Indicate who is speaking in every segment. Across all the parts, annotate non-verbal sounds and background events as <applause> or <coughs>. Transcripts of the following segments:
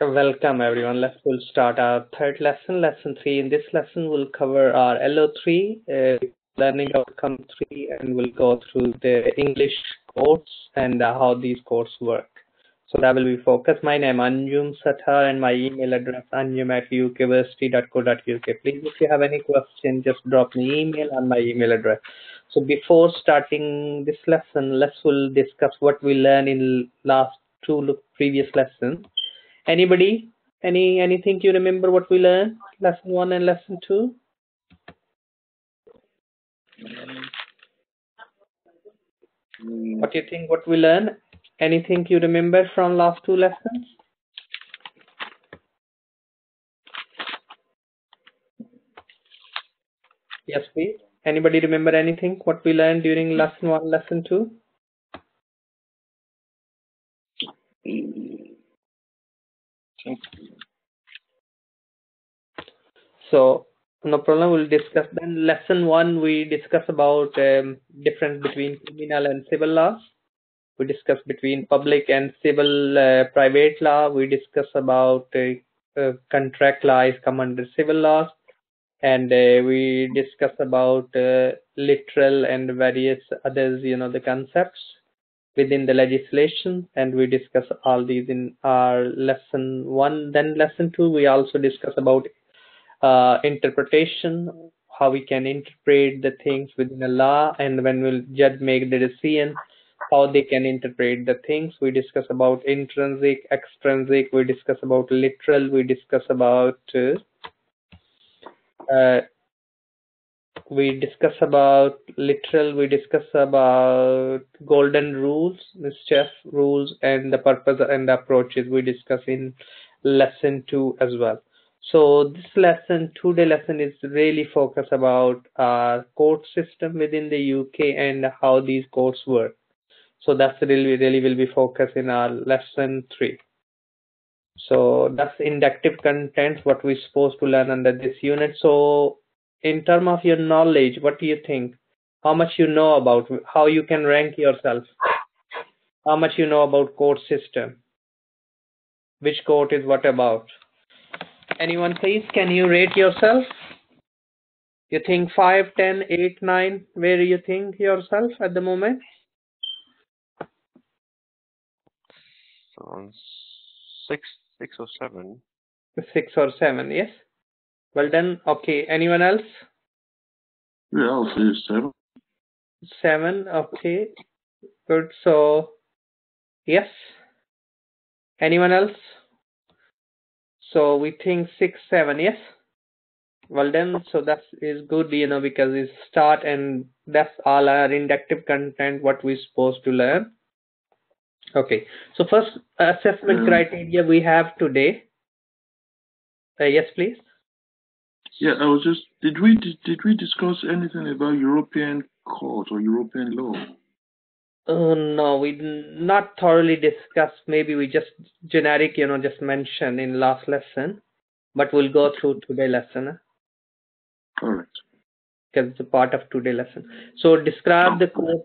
Speaker 1: Welcome everyone. Let's we'll start our third lesson, lesson three. In this lesson, we'll cover our LO3, uh, learning outcome three, and we'll go through the English course and uh, how these courses work. So that will be focused. My name is Anjum Satar and my email address anjum at ukversity.co.uk. Please, if you have any question, just drop me email on my email address. So before starting this lesson, let's we'll discuss what we learned in last two previous lessons Anybody? Any anything you remember what we learned? Lesson one and lesson two? What do you think what we learned? Anything you remember from last two lessons? Yes, please. Anybody remember anything what we learned during lesson one, lesson two? So no problem. We'll discuss then. Lesson one, we discuss about um, difference between criminal and civil laws. We discuss between public and civil uh, private law. We discuss about uh, uh, contract law is come under civil laws, and uh, we discuss about uh, literal and various others. You know the concepts within the legislation and we discuss all these in our lesson one. Then lesson two we also discuss about uh, interpretation how we can interpret the things within the law and when will judge make the decision how they can interpret the things. We discuss about intrinsic extrinsic. We discuss about literal. We discuss about uh, uh, we discuss about literal we discuss about golden rules mischief rules and the purpose and the approaches we discuss in lesson two as well. So this lesson today lesson is really focused about our court system within the uk and how these courts work. So that's really really will be focused in our lesson three. So that's inductive content what we're supposed to learn under this unit. So in terms of your knowledge, what do you think? How much you know about how you can rank yourself? How much you know about court system? Which court is what about? Anyone please, can you rate yourself? You think 5, 10, 8, 9? Where do you think yourself at the moment?
Speaker 2: So, 6, 6 or 7.
Speaker 1: 6 or 7, yes? Well done. Okay. Anyone else?
Speaker 3: Yeah, I'll say seven.
Speaker 1: Seven. Okay. Good. So, yes. Anyone else? So we think six, seven. Yes. Well done. So that is good, you know, because it's start and that's all our inductive content what we're supposed to learn. Okay. So first assessment criteria we have today. Uh, yes, please.
Speaker 3: Yeah, I was just. Did we did, did we discuss anything about European court or European law?
Speaker 1: Uh, no, we not thoroughly discussed. Maybe we just generic, you know, just mentioned in last lesson, but we'll go through today lesson.
Speaker 3: All right.
Speaker 1: Because it's a part of today lesson. So describe the court,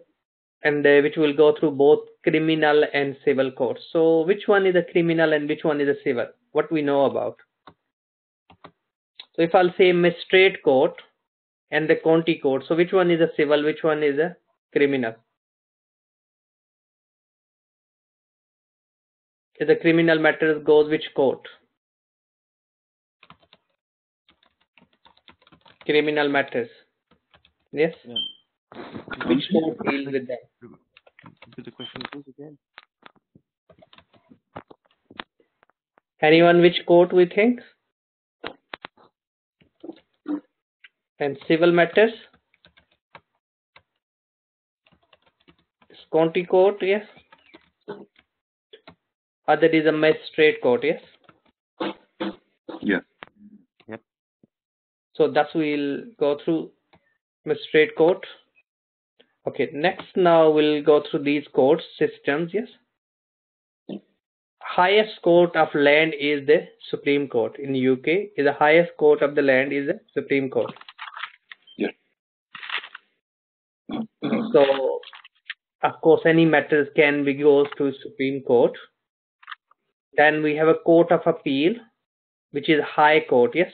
Speaker 1: and uh, which will go through both criminal and civil courts. So which one is a criminal and which one is a civil? What we know about? So if I'll say magistrate court and the county court, so which one is a civil, which one is a criminal? If the criminal matters goes which court? Criminal matters. Yes?
Speaker 2: Yeah.
Speaker 1: Which court deals with that?
Speaker 2: Repeat the question please again.
Speaker 1: Anyone which court we think? And civil matters. County court yes. Uh, Other is a magistrate court yes.
Speaker 3: Yeah.
Speaker 2: Yep.
Speaker 1: So that's we'll go through magistrate court. Okay next now we'll go through these court systems yes. Highest court of land is the supreme court in uk is the highest court of the land is the supreme court So, of course, any matters can be goes to Supreme Court. Then we have a court of appeal, which is high court. Yes.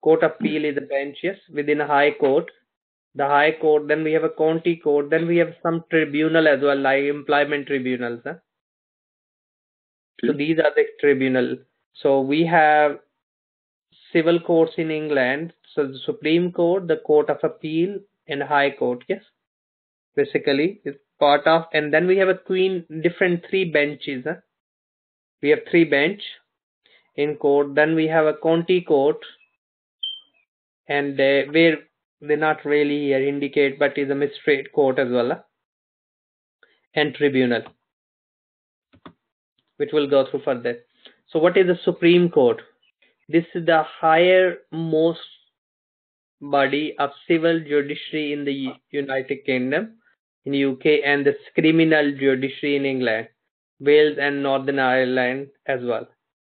Speaker 1: Court of appeal is a bench. Yes, within a high court. The high court. Then we have a county court. Then we have some tribunal as well, like employment tribunals. Huh? So these are the tribunal. So we have civil courts in England. So the Supreme Court, the Court of Appeal, and High Court. Yes, basically it's part of. And then we have a queen, different three benches. We have three bench in court. Then we have a county court, and uh, where they're not really here indicate, but is a magistrate court as well, and tribunal, which we'll go through further. So what is the Supreme Court? This is the higher most body of civil judiciary in the United Kingdom, in UK, and the criminal judiciary in England, Wales, and Northern Ireland as well.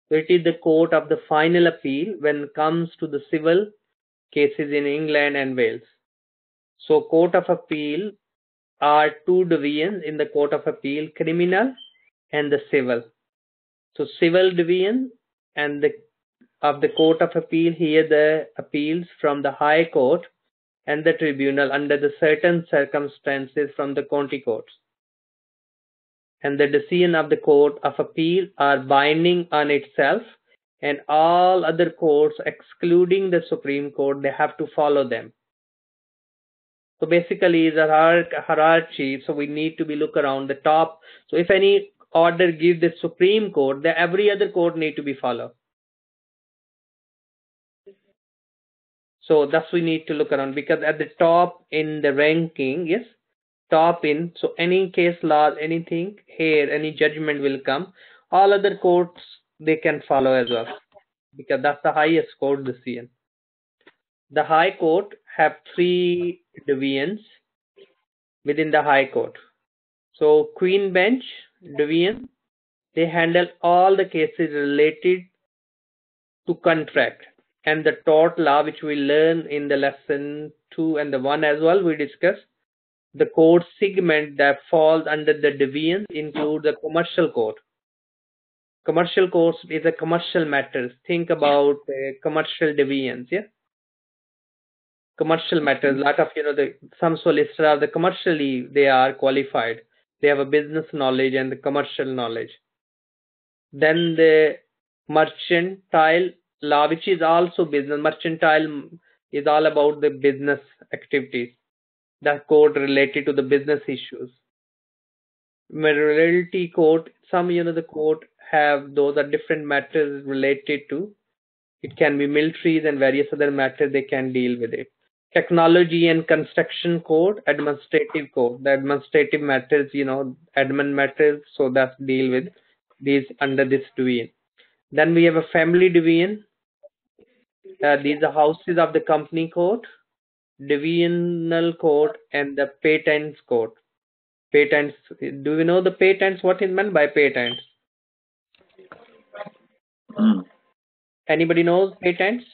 Speaker 1: So it is the court of the final appeal when it comes to the civil cases in England and Wales. So court of appeal are two divisions in the court of appeal, criminal and the civil. So civil division and the of the court of appeal here the appeals from the high court and the tribunal under the certain circumstances from the county courts. And the decision of the court of appeal are binding on itself and all other courts excluding the Supreme Court they have to follow them. So basically it's a hierarchy so we need to be look around the top. So if any order give the Supreme Court then every other court need to be followed. So thus we need to look around because at the top in the ranking, yes, top in. So any case law, anything here, any judgment will come. All other courts they can follow as well because that's the highest court decision. The High Court have three divisions within the High Court. So Queen Bench division, they handle all the cases related to contract and the tort law which we learn in the lesson 2 and the 1 as well we discuss the court segment that falls under the division include the commercial court commercial courts is a commercial matters think about uh, commercial divisions yeah? Commercial matters a lot of you know the some solicitors are the commercially they are qualified. They have a business knowledge and the commercial knowledge. Then the mercantile law which is also business mercantile. Is all about the business activities that code related to the business issues. Admiralty code some you know the code have those are different matters related to. It can be militaries and various other matters they can deal with it. Technology and construction code administrative code the administrative matters you know admin matters so that's deal with these under this division then we have a family division uh, these are houses of the company court divisional court and the patents court. Patents do we know the patents? What is meant by patents?
Speaker 3: Mm.
Speaker 1: anybody knows patents?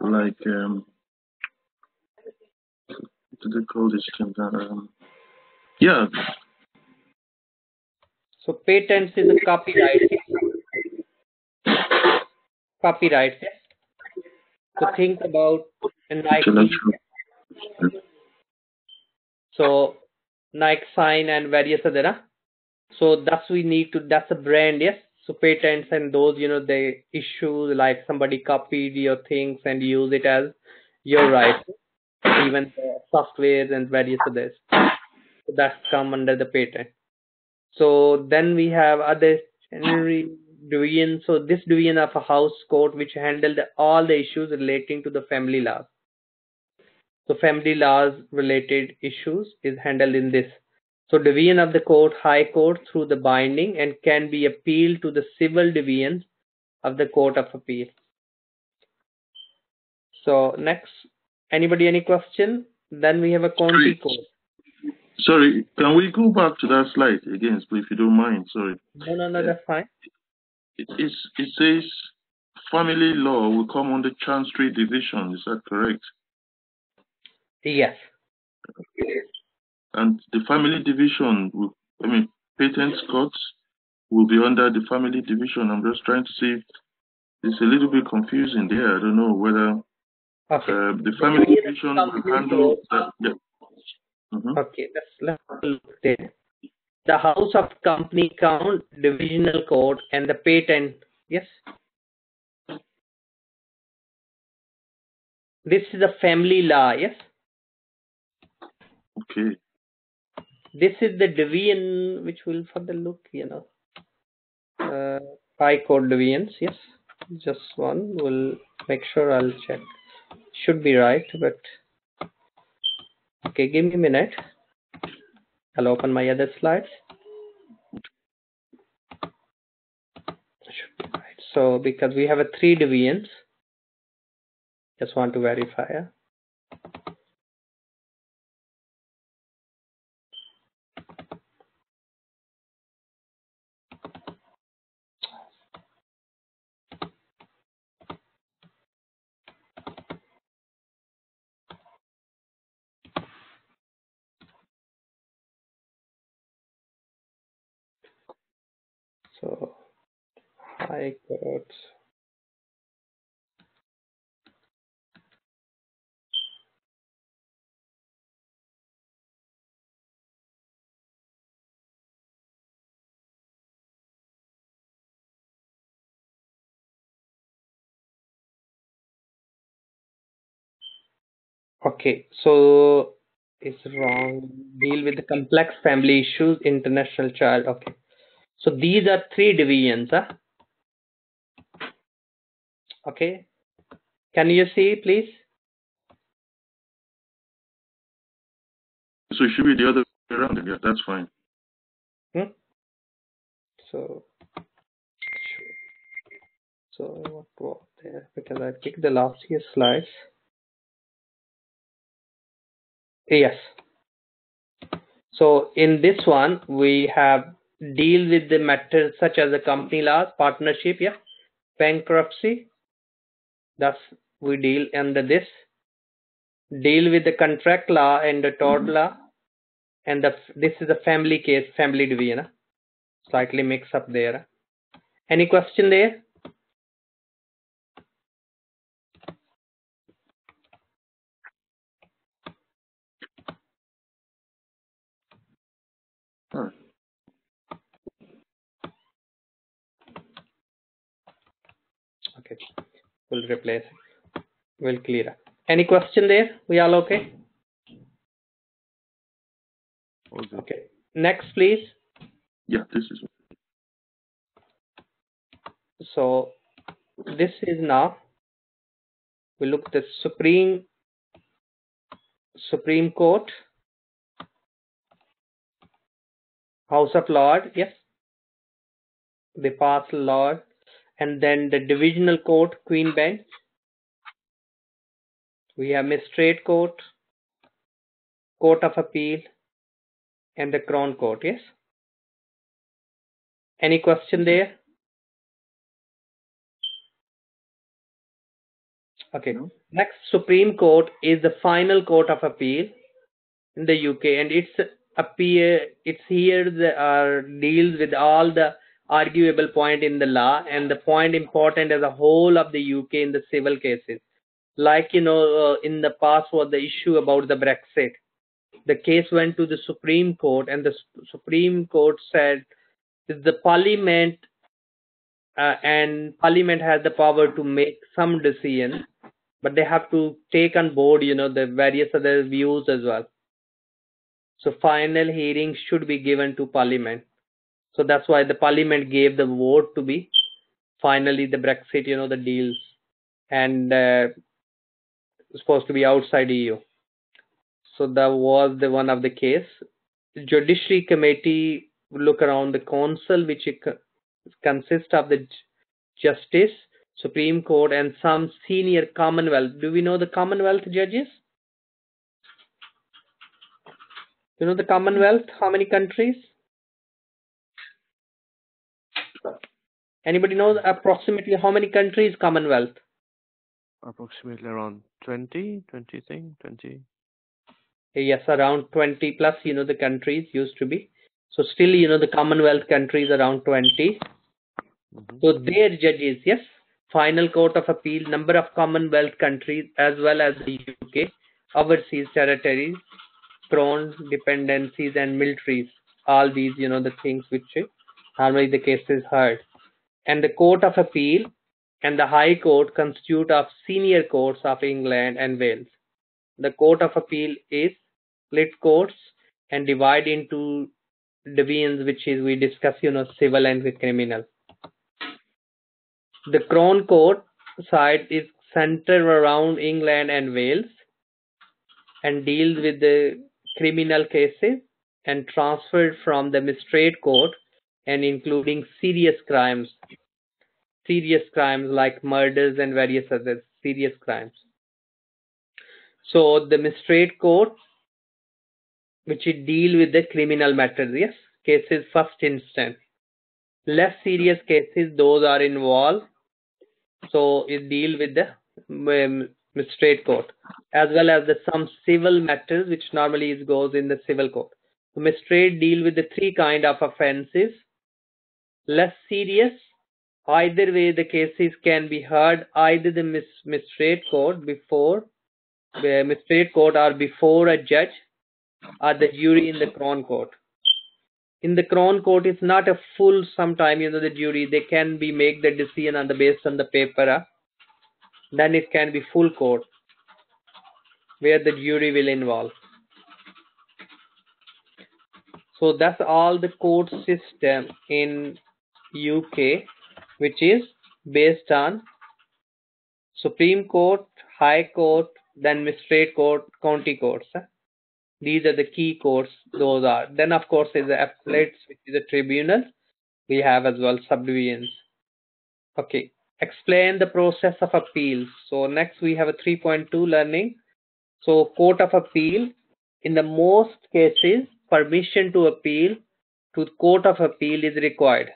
Speaker 3: Like um, do they call? Um, yeah,
Speaker 1: so patents is a copyright copyright. So think about nike. So nike sign and various other so that's we need to that's a brand yes? So patents and those you know the issue like somebody copied your things and use it as your right. Even the softwares and various others. So that's come under the patent. So then we have other generally division so this division of a house court which handled all the issues relating to the family laws so family laws related issues is handled in this so division of the court, high court through the binding and can be appealed to the civil division of the court of appeal. So next, anybody any question? Then we have a county court.
Speaker 3: Sorry, can we go back to that slide again, please, if you don't mind? Sorry.
Speaker 1: No, no, no, that's fine.
Speaker 3: It, says family law will come under Chancery Division. Is that correct?
Speaker 1: Yes.
Speaker 3: And the family division, will, I mean, patents courts will be under the family division. I'm just trying to see if it's a little bit confusing there. I don't know whether
Speaker 1: Okay.
Speaker 3: uh, the family division will handle that. Yeah. Mhm.
Speaker 1: Okay, let's let's look there. The House of Company Count, Divisional Code, and the patent. Yes. This is a family law. Yes.
Speaker 3: Okay.
Speaker 1: This is the division which will further look. You know. Uh, High Court divisions. Yes. Just one. We'll make sure I'll check. Should be right, but okay. Give me a minute. I'll open my other slides. So because we have a three divisions, just want to verify. yeah. So high court. Okay, so it's wrong. Deal with the complex family issues, international child. Okay. So these are three divisions. Huh? Okay. Can you see, please?
Speaker 3: So it should be the other way around. Yeah, that's fine. Hmm?
Speaker 1: So, so what was there? Because I picked the last year's slides. Yes. So in this one, we have deal with the matters such as the company laws, partnership, yeah, bankruptcy. That's we deal under this. Deal with the contract law and the tort mm-hmm. law, and the this is a family case, family division. Slightly mix up there. Any question there?
Speaker 3: Right.
Speaker 1: Okay, we'll replace. We'll clear up. Any question there? We all okay?
Speaker 2: Good.
Speaker 1: Okay. Next, please.
Speaker 3: Yeah, this is
Speaker 1: So this is now we look at the Supreme Supreme Court, House of Lords, yes, they pass law, and then the Divisional Court, Queen Bench. We have Magistrate Court, Court of Appeal, and the Crown Court. Yes. Any question there? Okay.
Speaker 3: No.
Speaker 1: Next, Supreme Court is the final court of appeal in the UK, and it's appear it's here the uh, deals with all the arguable point in the law and the point important as a whole of the UK in the civil cases. Like you know, uh, in the past was the issue about the Brexit. The case went to the Supreme Court, and the Supreme Court said the Parliament uh, and Parliament has the power to make some decision, but they have to take on board, you know, the various other views as well. So final hearing should be given to Parliament. So that's why the Parliament gave the vote to be finally the Brexit, you know, the deals, and uh, supposed to be outside EU. So that was the one of the case. Judiciary Committee look around the council, which consists of the Justice, Supreme Court, and some senior Commonwealth. Do we know the Commonwealth judges? You know the Commonwealth? How many countries? Anybody knows approximately how many countries Commonwealth?
Speaker 2: Approximately around 20, 20 thing, 20.
Speaker 1: Yes, around 20 plus, you know, the countries used to be. So still, you know, the Commonwealth countries around 20.
Speaker 2: Mhm.
Speaker 1: So their judges, yes, final court of appeal, number of Commonwealth countries as well as the UK, overseas territories, crown dependencies and militaries. All these, you know, the things which normally the case is heard. And the Court of Appeal and the High Court constitute of senior courts of England and Wales. The Court of Appeal is split courts and divide into divisions, which is we discuss, you know, civil and criminal. The Crown Court side is centered around England and Wales and deals with the criminal cases and transferred from the magistrate court and including serious crimes serious crimes like murders and various other serious crimes. So the magistrate court which it deal with the criminal matters yes cases first instance. Less serious cases those are involved. So it deal with the um, magistrate court as well as the some civil matters which normally is goes in the civil court. So magistrate deal with the three kind of offenses less serious. Either way the cases can be heard. Either the mis- magistrate court before the magistrate court or before a judge or the jury in the crown court. In the crown court it's not a full sometime you know the jury. They can be make the decision on the based on the paper uh, then it can be full court where the jury will involve. So that's all the court system in uk which is based on supreme court high court then magistrate court county courts. These are the key courts those are. Then of course is the appellates which is a tribunal. We have as well subdivisions. Okay explain the process of appeals so next we have a 3.2 learning. So court of appeal in the most cases permission to appeal to court of appeal is required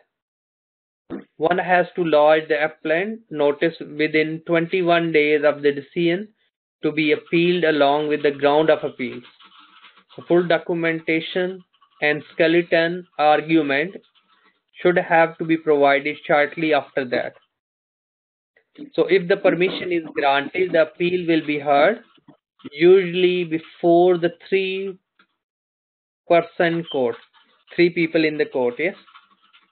Speaker 1: one has to lodge the appellant notice within 21 days of the decision to be appealed along with the ground of appeal full documentation and skeleton argument should have to be provided shortly after that. So if the permission is granted, the appeal will be heard usually before the three person court, three people in the court, yes.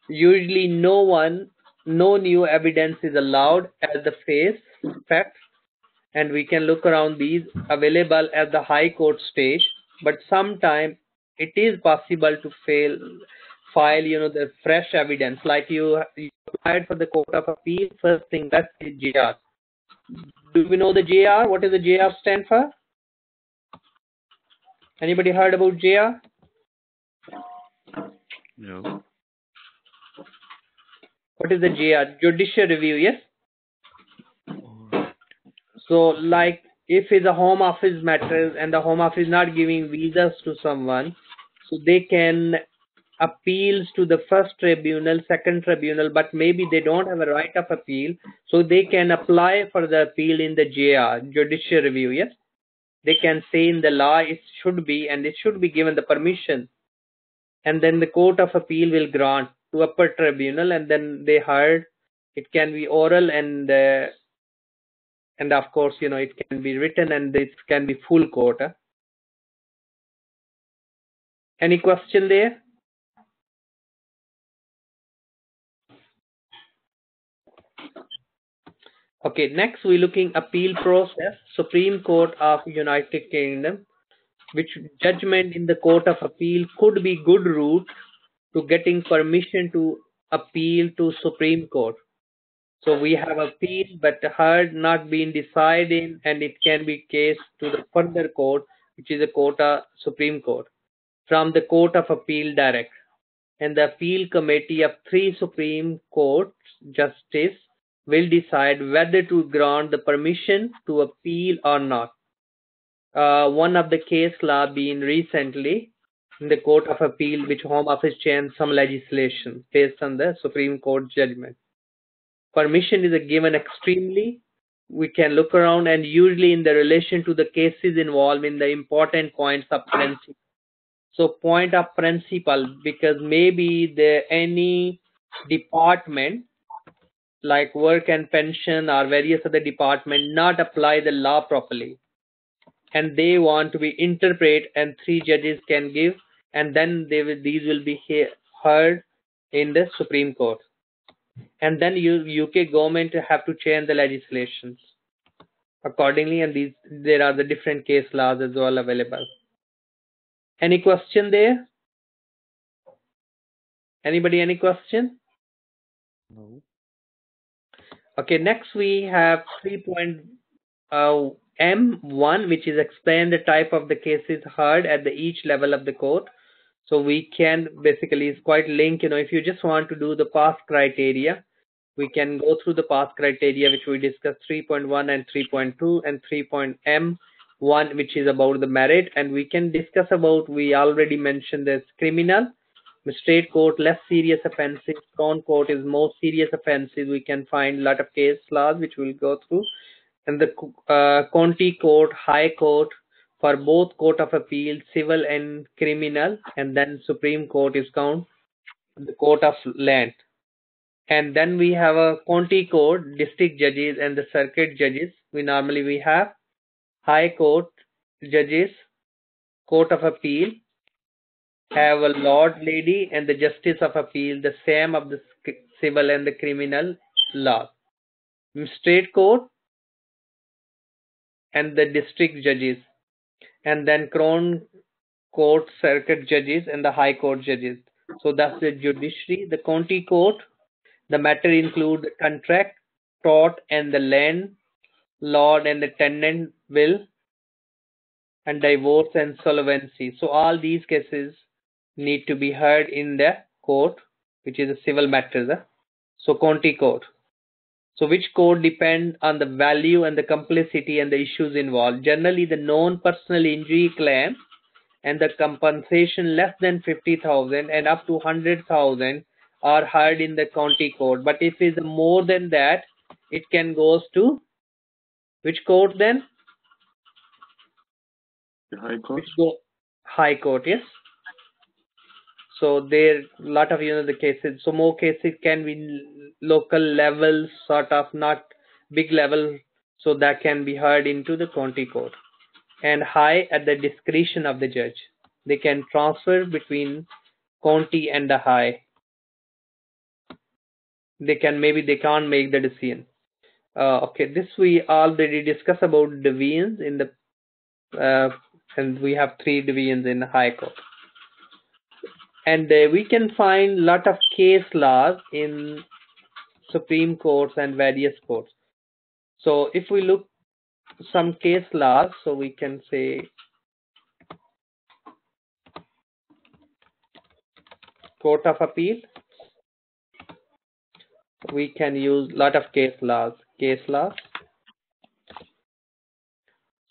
Speaker 1: Usually no one, no new evidence is allowed as the face facts and we can look around these available at the high court stage but sometime it is possible to fail file you know the fresh evidence. Like you, you applied for the court of appeal first thing that's the jr do we know the jr what is the jr stand for? Anybody heard about jr
Speaker 2: No.
Speaker 1: What is the jr judicial review yes So, like, if it's a home office matters and the home office not giving visas to someone, so they can appeals to the first tribunal, second tribunal, but maybe they don't have a right of appeal, so they can apply for the appeal in the JR, judicial review, yes? They can say in the law it should be and it should be given the permission. And then the court of appeal will grant to upper tribunal and then they heard it can be oral and uh, and of course you know it can be written and it can be full huh? any question there okay next we're looking appeal process supreme court of united kingdom which judgment in the court of appeal could be good route to getting permission to appeal to supreme court so we have appeal but heard not been decided and it can be case to the further court, which is the court of Supreme Court, from the Court of Appeal direct. And the appeal committee of three Supreme Court justice will decide whether to grant the permission to appeal or not. Uh, one of the case law being recently in the Court of Appeal, which Home Office changed some legislation based on the Supreme Court judgment. Permission is given extremely. We can look around and usually in the relation to the cases involved in the important points of forensic So point of principle because maybe the any department like work and pension or various other department not apply the law properly. And they want to be interpret and three judges can give and then they will, these will be he heard in the Supreme Court and then you, UK government have to change the legislations accordingly and these there are the different case laws as well available any question there anybody any question
Speaker 2: No.
Speaker 1: okay next we have 3. Uh, M1 which is explain the type of the cases heard at the each level of the court so we can basically it's quite linked you know if you just want to do the pass criteria we can go through the pass criteria which we discussed 3.1 and 3.2 and 3.m1 which is about the merit. And we can discuss about we already mentioned this criminal state court less serious offenses crown court is more serious offenses. We can find a lot of case laws which we'll go through. And the uh, county court high court for both court of appeal civil and criminal and then supreme court is count the court of land. And then we have a county court district judges and the circuit judges. We normally we have high court judges court of appeal have a lord lady and the justice of appeal the same of the civil and the criminal law. State court and the district judges and then crown court circuit judges and the high court judges. So that's the judiciary. The county court the matter include the contract tort and the land lord and the tenant will and divorce and solvency. So all these cases need to be heard in the court which is a civil matter so county court so which court depend on the value and the complicity and the issues involved. Generally, the known personal injury claim and the compensation less than 50,000 and up to 100,000 are heard in the county court. But if it's more than that, it can goes to which court then?
Speaker 3: The High Court.
Speaker 1: Which go High Court, yes. So there lot of you know the cases. So more cases can be local level, sort of not big level, so that can be heard into the county court. And high at the discretion of the judge. They can transfer between county and the high. They can maybe they can't make the decision. Uh, okay, this we already discussed about divisions in the uh, and we have three divisions in the high court and uh, we can find lot of case laws in supreme courts and various courts. So if we look some case laws so we can say court of appeal we can use lot of case laws case laws.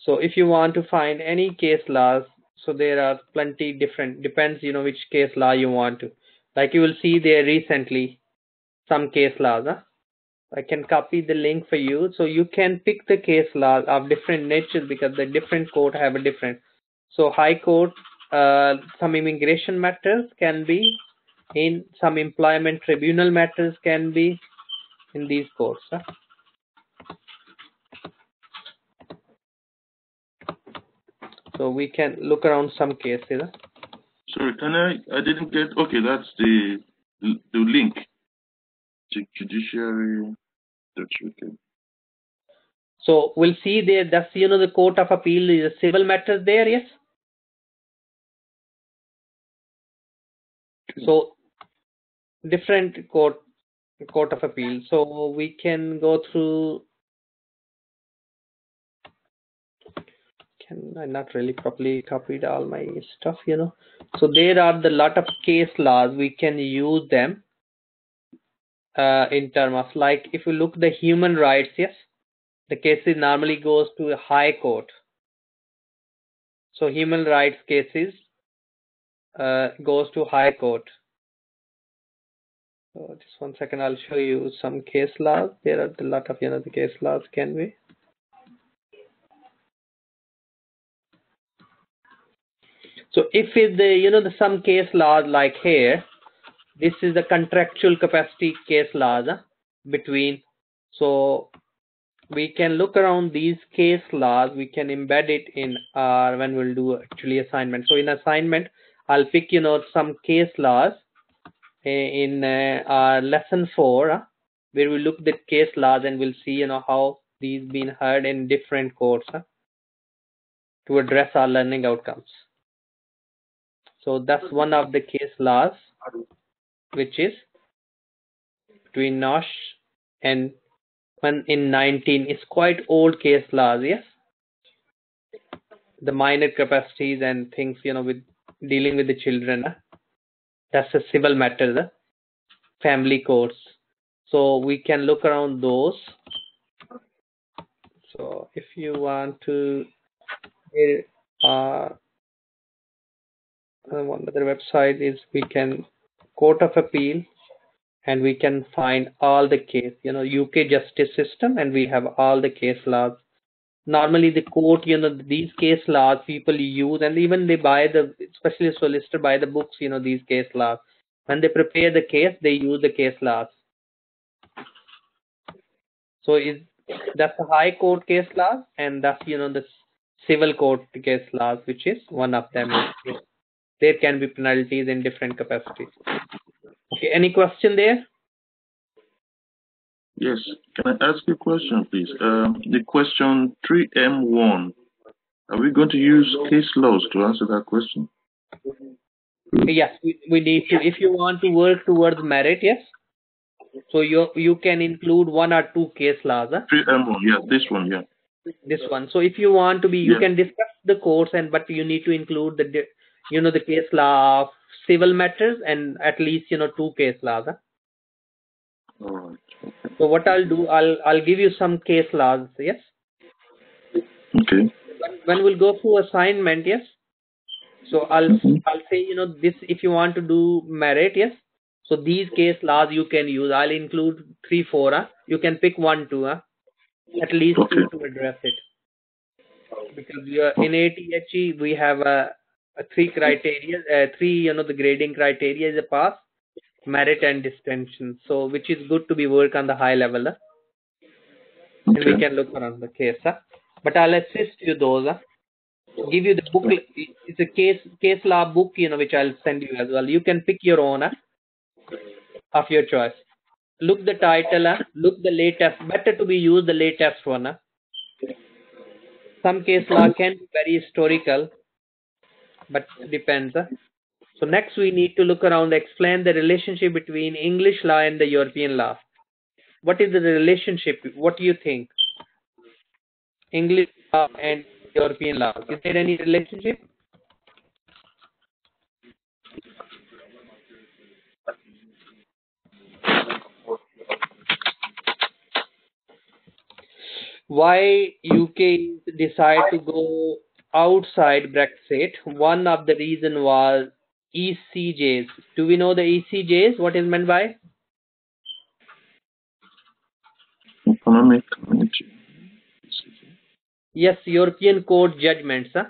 Speaker 1: So if you want to find any case laws so there are plenty different depends you know which case law you want to like you will see there recently some case laws huh? I can copy the link for you so you can pick the case law of different natures because the different court have a different so high court uh, some immigration matters can be in some employment tribunal matters can be in these courts huh? So we can look around some cases?
Speaker 3: Sorry, can I? I didn't get. Okay, that's the the link. to Judiciary. That's okay.
Speaker 1: So we'll see there. That's you know the court of appeal is a civil matter there. Yes. So different court court of appeal. So we can go through. Can I not really properly copied all my stuff, you know? So there are the lot of case laws we can use them uh, in terms of like if you look the human rights, yes, the cases normally goes to a high court. So human rights cases uh, goes to high court. So just one second, I'll show you some case laws. There are a lot of you know the case laws can be. So if it the you know the some case laws like here, this is the contractual capacity case laws between. So we can look around these case laws. We can embed it in our when we'll do actually assignment. So in assignment, I'll pick you know some case laws eh, in uh, our lesson four where we look at the case laws and we'll see you know how these been heard in different courts to address our learning outcomes. So that's one of the case laws, which is between Nash and when in 19 is quite old case laws, yes. The minor capacities and things, you know, with dealing with the children. That's a civil matter, the family courts. So we can look around those. So if you want to, here uh, Uh, one other website is we can court of appeal and we can find all the case you know uk justice system and we have all the case laws. Normally the court you know these case laws people use and even they buy the especially solicitor buy the books you know these case laws. When they prepare the case they use the case laws. So is that's the high court case laws and that's you know the civil court case laws which is one of them there can be penalties in different capacities. Okay, any question there?
Speaker 3: Yes. Can I ask you a question, please? Um, the question 3M1. Are we going to use case laws to answer that question?
Speaker 1: Yes, we, we need to. If you want to work towards merit, yes. So you you can include one or two case laws. Huh?
Speaker 3: 3M1, yeah, this one, yeah.
Speaker 1: This one. So if you want to be, you
Speaker 3: Yeah.
Speaker 1: can discuss the course and but you need to include the you know the case law of civil matters and at least you know two case laws. Huh? So what I'll do, I'll I'll give you some case laws. Yes.
Speaker 3: Okay.
Speaker 1: when, when we'll go through assignment, yes. So I'll
Speaker 3: Mhm.
Speaker 1: I'll say you know this if you want to do merit, yes. So these case laws you can use. I'll include three, four. Huh? You can pick one, two. Huh? At least two to address it. Because we are, in ATHE we have a three criteria, uh, three you know the grading criteria is a pass, merit and distinction. So which is good to be work on the high level. Huh? and we can look around the case. Huh? But I'll assist you those. Huh? Give you the book. It's a case case law book, you know, which I'll send you as well. You can pick your own huh? of your choice. Look the title. Huh? Look the latest. Better to be used the latest one. Huh? Some case law can be very historical, but it depends. So next we need to look around, explain the relationship between English law and the European law. What is the relationship? What do you think? English law and European law. Is there any relationship? Why UK decide to go outside Brexit? One of the reason was ECJs. Do we know the ECJs? What is meant by?
Speaker 3: Economic community.
Speaker 1: Yes, European Court judgments. Huh?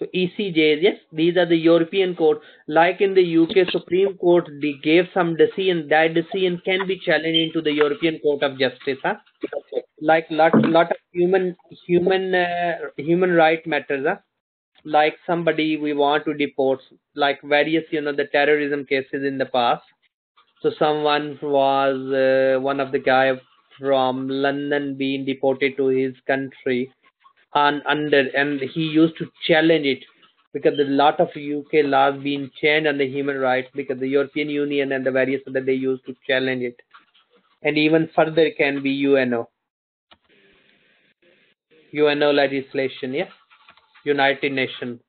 Speaker 1: So ECJs, yes, these are the European Court. Like in the UK Supreme Court, they gave some decision. That decision can be challenged into the European Court of Justice. Huh? Like lot lot of human human uh, human right matters. Huh? Like somebody we want to deport, like various you know the terrorism cases in the past. So someone was uh, one of the guy from London being deported to his country and under and he used to challenge it because a lot of UK laws being changed on the human rights because the European Union and the various other they used to challenge it. And even further can be UNO. UNO legislation, yes. United Nations.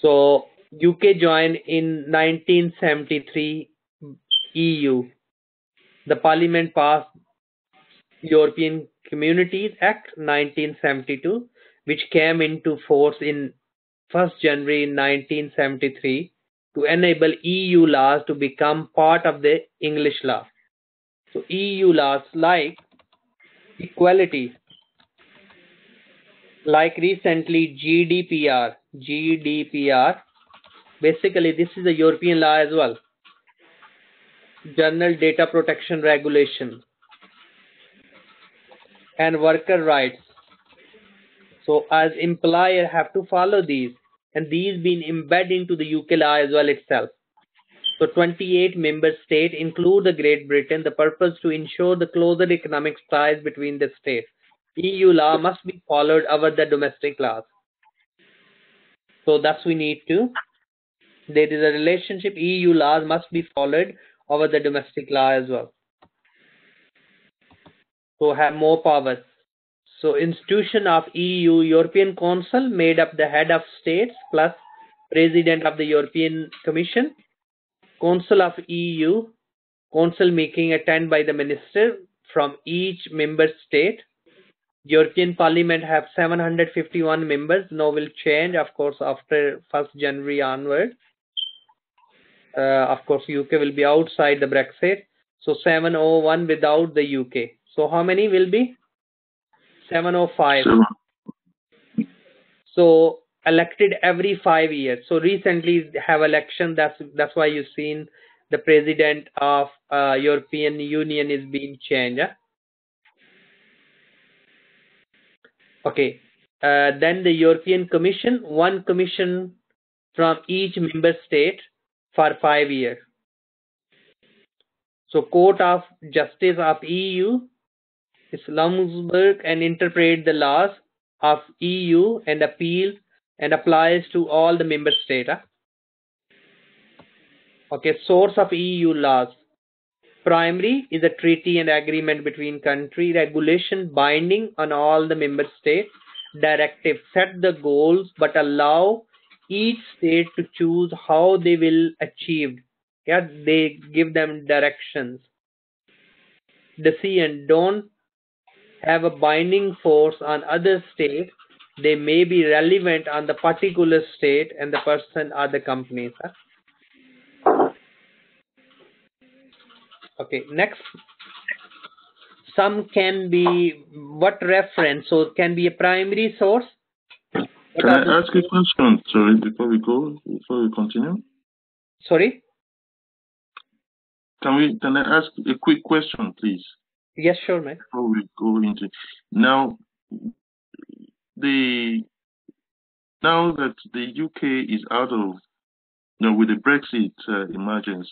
Speaker 1: So UK joined in 1973 EU. The Parliament passed European Communities Act 1972, which came into force in 1st January 1973 to enable EU laws to become part of the English law. So EU laws like equality, like recently GDPR. GDPR. Basically, this is a European law as well. General Data Protection Regulation and worker rights. So as employer have to follow these and these been embedded into the UK law as well itself. So 28 member states include the Great Britain, the purpose to ensure the closer economic ties between the states. EU law must be followed over the domestic laws. So that's we need to. There is a relationship. EU laws must be followed over the domestic law as well. So have more powers. So institution of EU European Council made up the head of states plus president of the European Commission, Council of EU, council making attended by the minister from each member state. European Parliament have 751 members. Now will change, of course, after 1st January onward. Uh, of course, UK will be outside the Brexit. So 701 without the UK. So how many will be? 705.
Speaker 3: Seven.
Speaker 1: So elected every five years. So recently have election. That's that's why you've seen the president of uh, European Union is being changed. huh? Okay. Uh, then the European Commission, one commission from each member state for five years. So Court of Justice of EU is Luxembourg and interpret the laws of EU and appeal and applies to all the member states. Ah. Okay, source of EU laws. Primary is a treaty and agreement between country regulation binding on all the member states. Directive set the goals but allow each state to choose how they will achieve. Yeah, they give them directions. Decision don't have a binding force on other states. They may be relevant on the particular state and the person or the company huh? Okay, next. Some can be what reference? So it can be a primary source.
Speaker 3: Can I ask a question, sorry, before we go, before we continue?
Speaker 1: Sorry.
Speaker 3: Can we, can I ask a quick question, please,
Speaker 1: Yes, sure, man.
Speaker 3: before we go into, now, the, now that the UK is out of, you know, with the Brexit uh, emergence,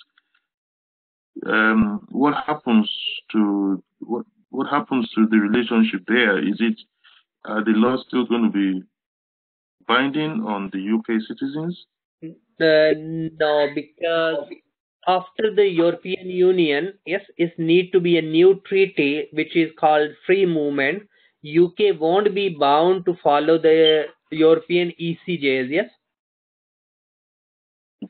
Speaker 3: um, what happens to, what, what happens to the relationship there? Is it, are the laws still going to be binding on the UK citizens?
Speaker 1: Uh, no, because after the European Union, yes, it need to be a new treaty which is called free movement. UK won't be bound to follow the European ECJs, yes.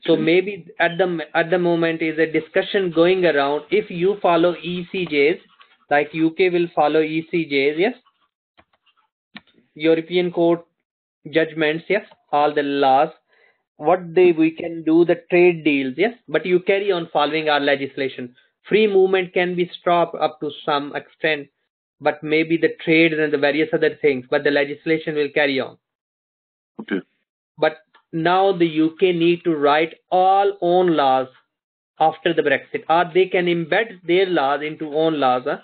Speaker 1: So maybe at the at the moment is a discussion going around if you follow ECJs, like UK will follow ECJs, yes. European Court judgments, yes, all the laws. What they we can do the trade deals, yes, but you carry on following our legislation. Free movement can be stopped up to some extent, but maybe the trade and the various other things, but the legislation will carry on.
Speaker 3: Okay.
Speaker 1: But now the UK need to write all own laws after the Brexit, or they can embed their laws into own laws, huh?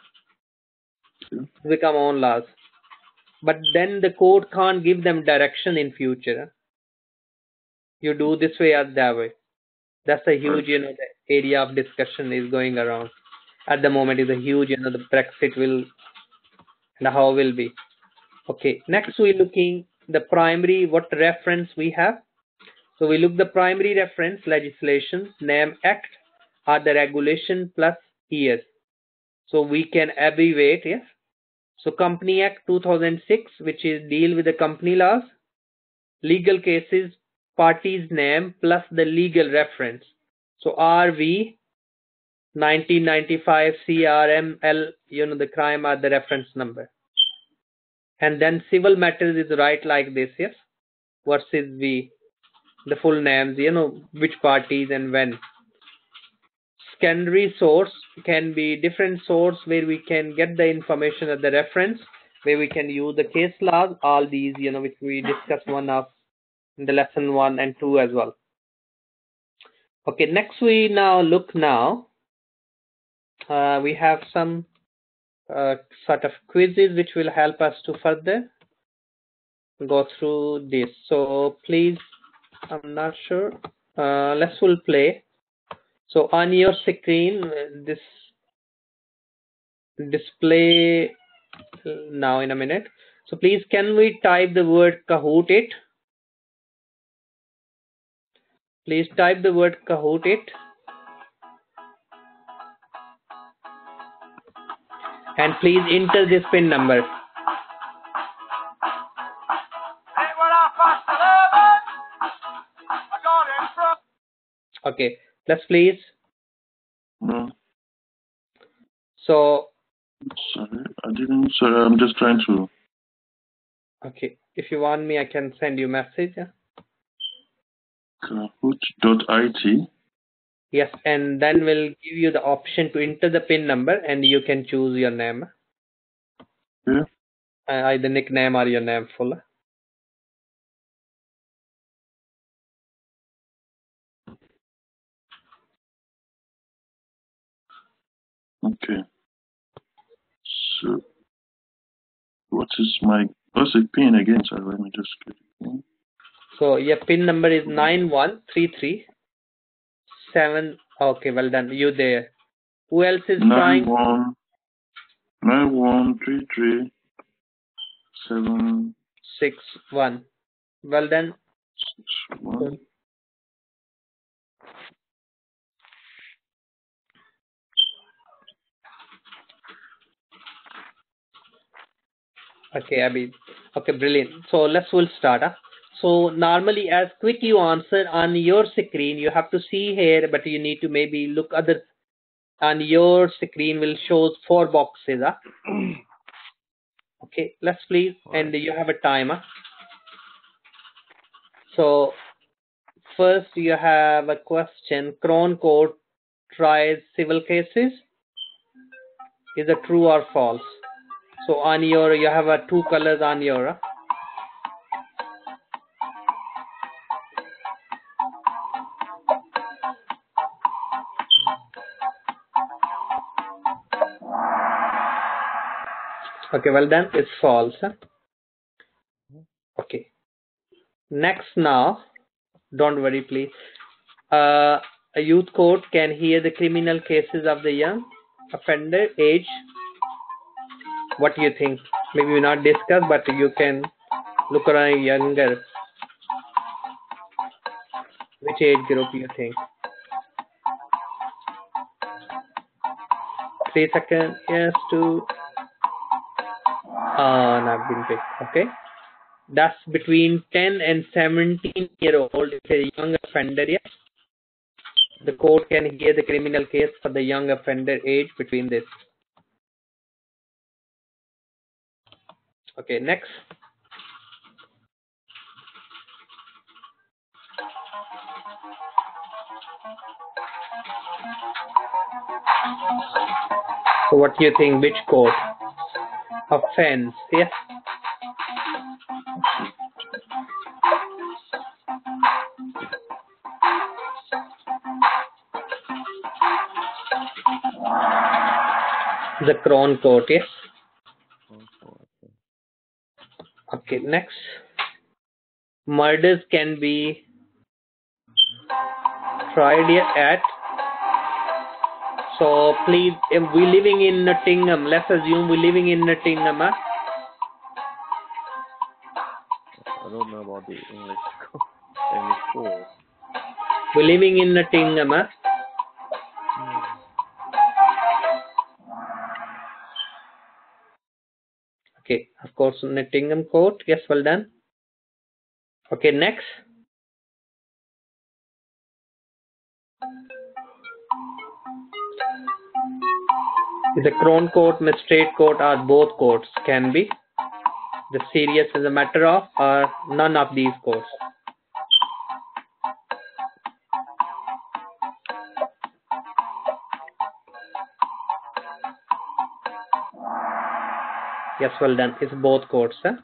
Speaker 3: Okay.
Speaker 1: become own laws. But then the court can't give them direction in future. You do this way or that way. That's a huge, you know, the area of discussion is going around. At the moment is a huge, you know, the Brexit will and how will be. Okay, next we're looking the primary, what reference we have. So we look the primary reference legislation, name act or the regulation plus years. So we can abbreviate, yes. So Company Act 2006, which is deal with the company laws, legal cases, party's name plus the legal reference. So RV 1995 CRML, you know, the crime or the reference number. And then civil matters is right like this, yes, versus V, the full names, you know, which parties and when. Secondary source can be different source where we can get the information at the reference where we can use the case laws, all these, you know, which we discussed one of the lesson one and two as well. Okay, next we now look now. Uh, we have some uh, sort of quizzes which will help us to further go through this. So please, I'm not sure. Uh, let's full play. So on your screen, this display now in a minute. So please, can we type the word Kahoot it? Please type the word Kahoot it. And please enter this pin number. Okay, let's please.
Speaker 3: No,
Speaker 1: So,
Speaker 3: sorry, I didn't. Sorry, I'm just trying to.
Speaker 1: okay, if you want me, I can send you message.
Speaker 3: Kahoot.it.
Speaker 1: Yes, and then we'll give you the option to enter the pin number and you can choose your name.
Speaker 3: Yeah.
Speaker 1: Uh, either nickname or your name full.
Speaker 3: Okay. So, what is my what's the pin again? Sorry, let me just get it.
Speaker 1: So your pin number is nine one three three seven. Okay, well done. You there. Who else is
Speaker 3: Nine
Speaker 1: trying?
Speaker 3: one nine one three three seven
Speaker 1: Six one. Well done.
Speaker 3: six one.
Speaker 1: Okay, Abhi. Okay, brilliant. So let's we'll start. Huh? So normally, as quick you answer on your screen, you have to see here, but you need to maybe look other. On your screen will shows four boxes. Huh? <clears throat> okay, let's please, and you have a timer. So first you have a question. Crown Court tries civil cases. Is it true or false? So on your, you have uh, two colors on your. uh, Okay, well done. It's false. Okay. Next now, don't worry, please. Uh, a youth court can hear the criminal cases of the young offender age. What do you think? Maybe we not discuss, but you can look around younger. Which age group you think? Three seconds. Yes, two. Uh, picked. Okay. That's between 10 and 17 year old. If a young offender, yes. The court can hear the criminal case for the young offender age between this. Okay, next. So what do you think? Which court? Offense, yes. The Crown Court, yes. Okay, next. Murders can be tried at. So please, if we living in Nottingham, let's assume we living in Nottingham. Huh?
Speaker 2: I don't know about the English school. English school.
Speaker 1: we living in Nottingham. Huh? Okay, of course, Nottingham Court. Yes, well done. Okay, next. The Crown Court, Magistrate Court, or both courts can be. The serious is a matter of, or none of these courts. Yes, well done. It's both courts. Huh?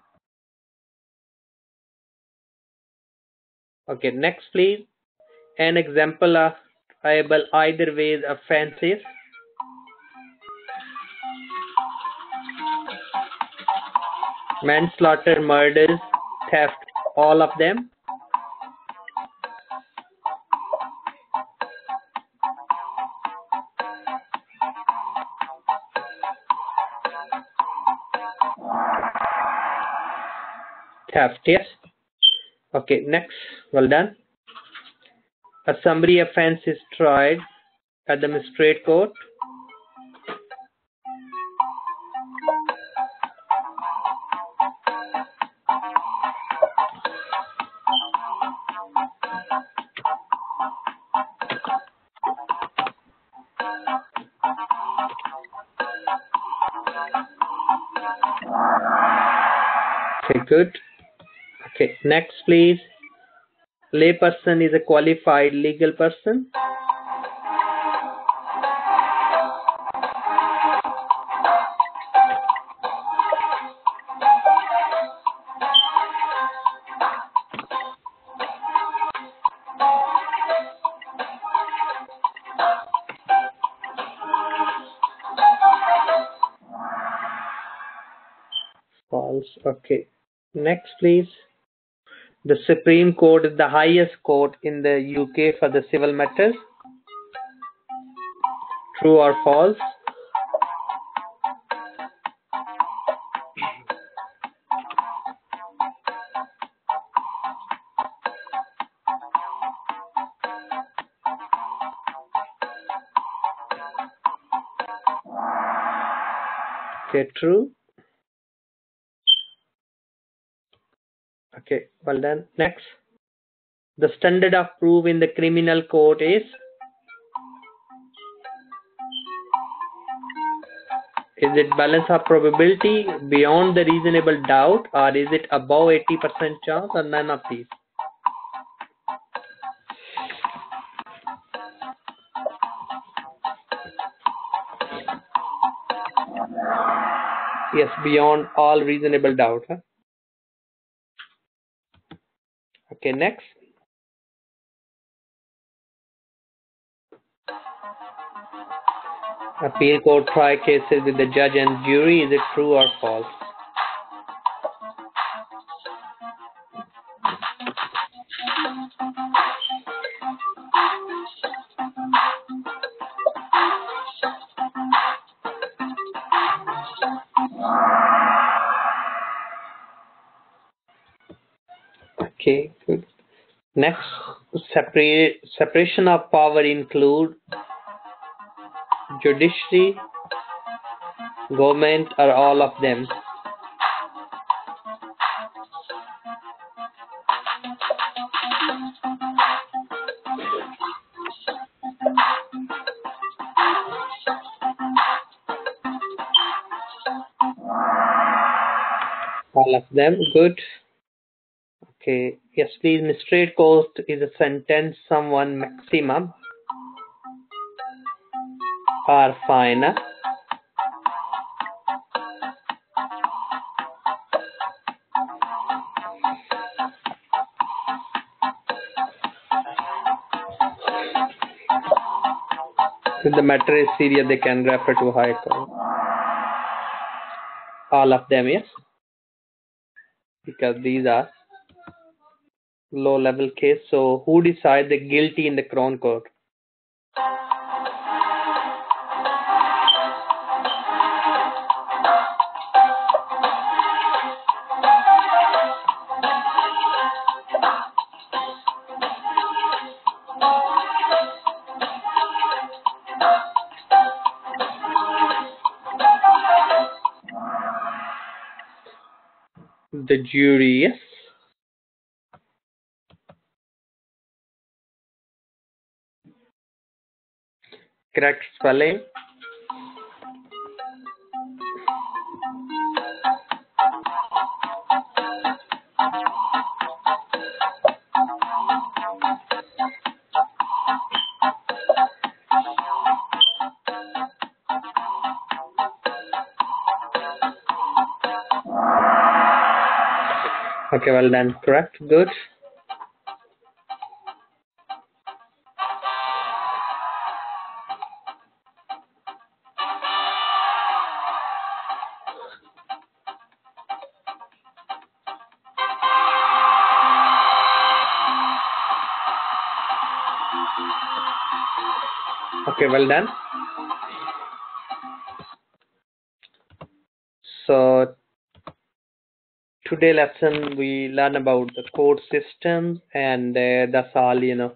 Speaker 1: Okay, next please. An example of triable either ways offenses. Manslaughter, murders, theft, all of them. Theft, yes. Okay, next. Well done. A summary offense is tried at the magistrate court. Please. Layperson is a qualified legal person. False. Okay. Next, please. The Supreme Court is the highest court in the UK for the civil matters. True or false? Okay, true. Well done. Next. The standard of proof in the criminal court is Is it balance of probability beyond the reasonable doubt or is it above 80% chance or none of these? Yes, beyond all reasonable doubt. Huh? Okay, next. Appeal court try cases with the judge and jury. Is it true or false? Okay, good. Next, separate, separation of power include judiciary, government, or all of them. All of them, good. Okay, yes, please. Magistrate court is a sentence someone maximum or fine. huh? If the matter is serious, they can refer to high court. All of them, yes, because these are low level case. So, who decide the guilty in the crown court? The jury, yes. correct spelling. Okay, well done. Correct. Good. Well done. So today lesson we learn about the code systems and uh, that's all you know.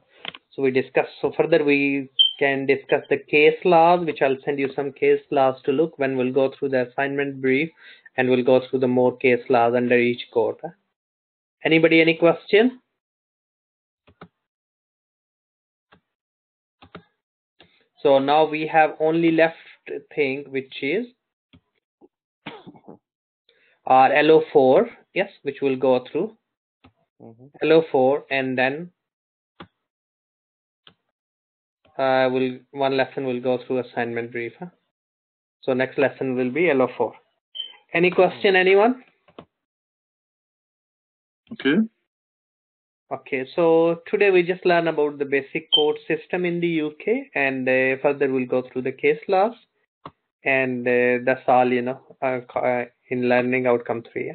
Speaker 1: So we discuss. So further we can discuss the case laws, which I'll send you some case laws to look when we'll go through the assignment brief and we'll go through the more case laws under each code. Anybody any question? So now we have only left thing which is <coughs> our LO4, yes, which we'll go through.
Speaker 2: Mhm.
Speaker 1: LO4 and then uh, we'll one lesson will go through assignment brief. Huh? So next lesson will be LO4. Any question, anyone?
Speaker 3: Okay.
Speaker 1: Okay, so today we just learn about the basic court system in the UK and uh, further we'll go through the case laws and uh, that's all you know uh, uh, in learning outcome 3. Yeah?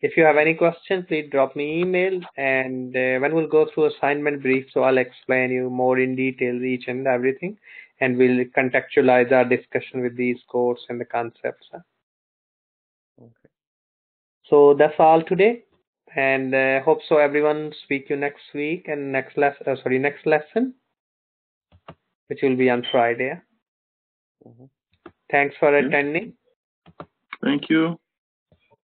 Speaker 1: If you have any questions, please drop me email and uh, when we'll go through assignment brief, so I'll explain you more in detail each and everything and we'll contextualize our discussion with these codes and the concepts. huh?
Speaker 2: Okay.
Speaker 1: So that's all today and uh, hope so everyone speak you next week and next lesson uh, sorry next lesson which will be on friday
Speaker 2: Mhm.
Speaker 1: thanks for
Speaker 3: Okay.
Speaker 1: attending
Speaker 3: Thank you.